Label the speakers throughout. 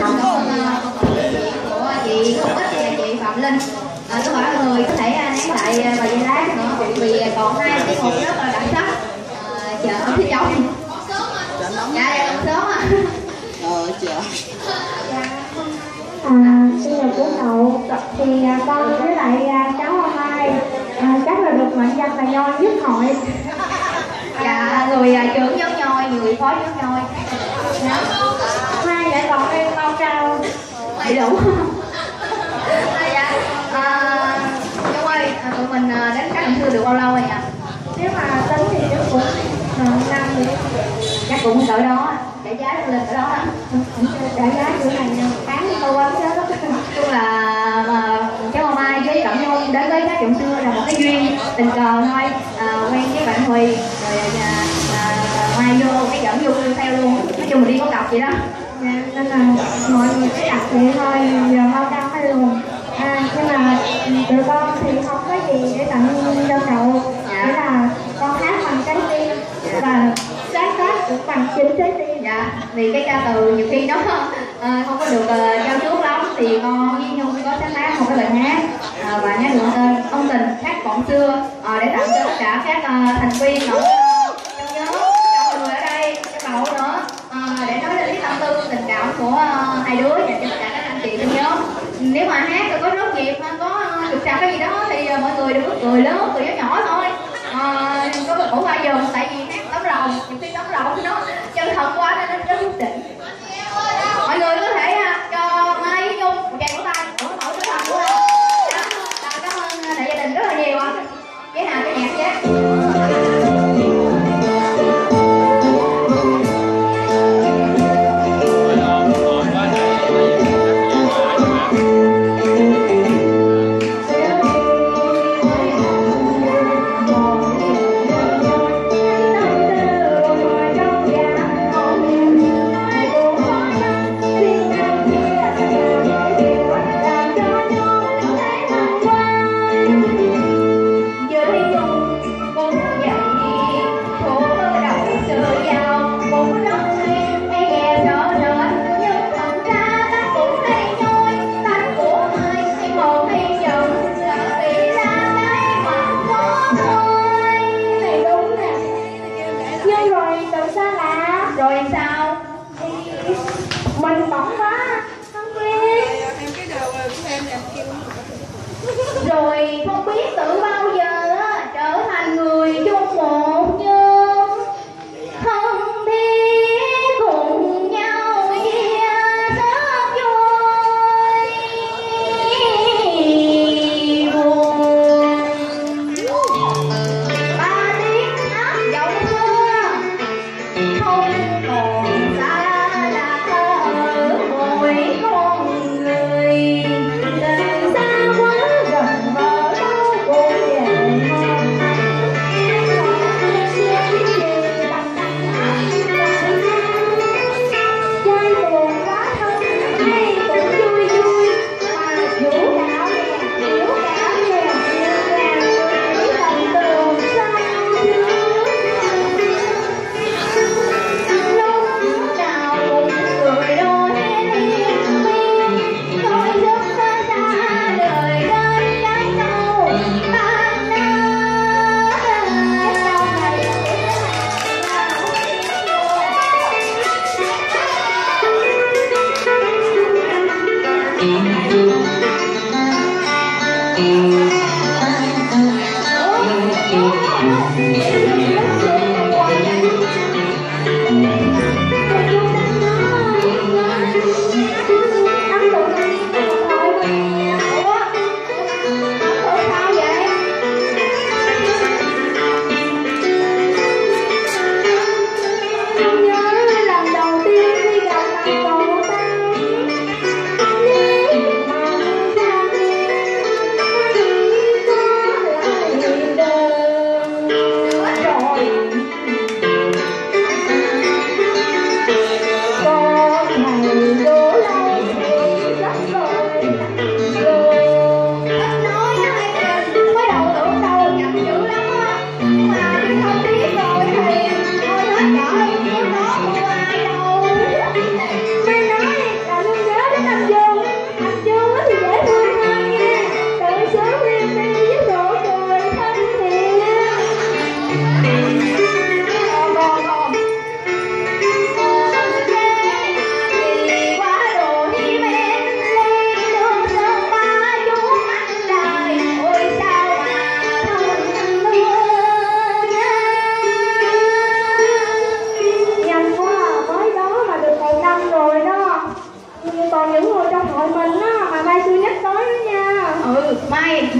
Speaker 1: cảm ơn của chị Công Ích và chị Phạm Linh à, Tôi hỏi người có thể nán lại à, bài giây lát nữa vì còn hai tiết mục rất là đặc sắc à, chờ ở phía trong dạ dạ còn sớm à
Speaker 2: Ờ, chờ.
Speaker 3: À, xin chào chú cậu thì à, con với lại à, cháu hôm nay à, chắc là được mệnh danh là nhoi giúp hội
Speaker 1: dạ người à, trưởng nhóm nhoi người phó nhóm nhoi
Speaker 3: lại còn em con trao
Speaker 1: đầy đủ à, dạ à, Nhung ơi à, tụi mình à, đến các đồng xưa được bao lâu rồi nhỉ
Speaker 3: nếu mà tính thì chắc cũng à, năm nữa
Speaker 1: chắc cũng cỡ đó trả giá lên cỡ đó
Speaker 3: trả giá chỗ này tháng tôi quánh chứ.
Speaker 1: Chung là à, cháu Hoa Mai với Cẩm Nhung đến với các dụng xưa là một cái duyên tình cờ thôi. À, quen với bạn Huy rồi à, à, Mai vô cái dẫn vô theo luôn. Nói chung mình đi có cặp vậy đó
Speaker 3: nên là mọi người cứ đặt vậy thôi giờ mau cao hay luôn à, nhưng mà tụi con thì không có gì để tặng cho cậu. Chỉ là con hát bằng trái tim và sáng tác cũng bằng chính trái tim.
Speaker 1: Dạ vì cái ca từ nhiều khi nó à, không có được ờ, uh, trao chuốt lắm thì con với nhung có sáng tác một cái bài hát à, và nhớ được tên ông tình hát bọn xưa à, để tặng cho tất cả các uh, thành viên ở trong nhóm cho mọi người ở đây cho cậu nữa à, để nói lên cái tâm tư tình cảm của uh, hai đứa và cho tất cả các anh chị trong nhóm nếu mà hát rồi có rốt nhịp hay có uh, trục trặc cái gì đó thì uh, mọi người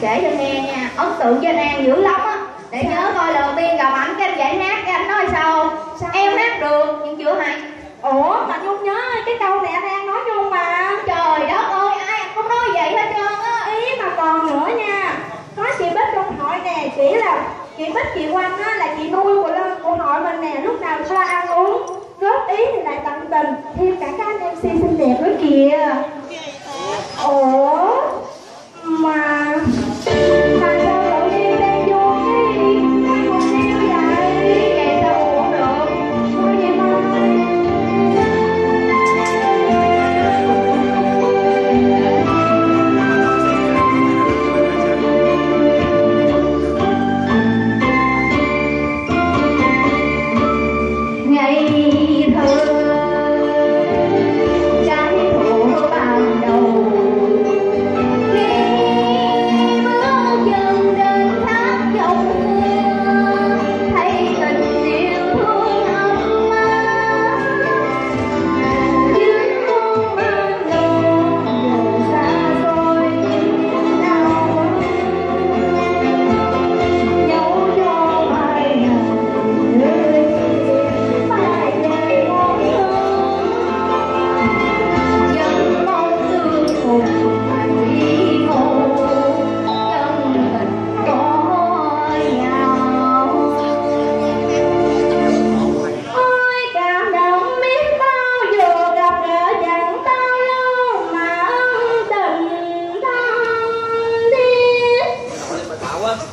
Speaker 1: kể cho nghe nha. Ấn tượng với anh An dữ lắm á. Để nhớ coi lần đầu tiên gặp ảnh cái anh giải hát cái anh nói sao
Speaker 3: sao?
Speaker 1: Em hát được nhưng chưa hay.
Speaker 3: Ủa mà nhung nhớ cái câu này anh An nói nhung mà
Speaker 1: trời đất ơi ai không nói vậy hết trơn á.
Speaker 3: Ý mà còn nữa nha. Có chị Bích trong hội nè chỉ là chị Bích chị Quanh á là chị nuôi của Lâm của hội mình nè. Lúc nào cho ăn uống góp ý thì lại tận tình. Thêm cả các anh em xinh đẹp nữa kìa. Ủa?
Speaker 1: falando.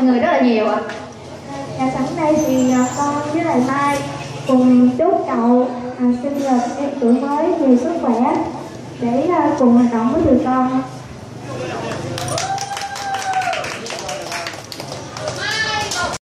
Speaker 1: mọi người rất là nhiều ạ.
Speaker 3: À, sẵn đây thì à, con với lại mai cùng chúc cậu à, sinh nhật em tuổi mới nhiều sức khỏe để à, cùng hoạt động với tụi con.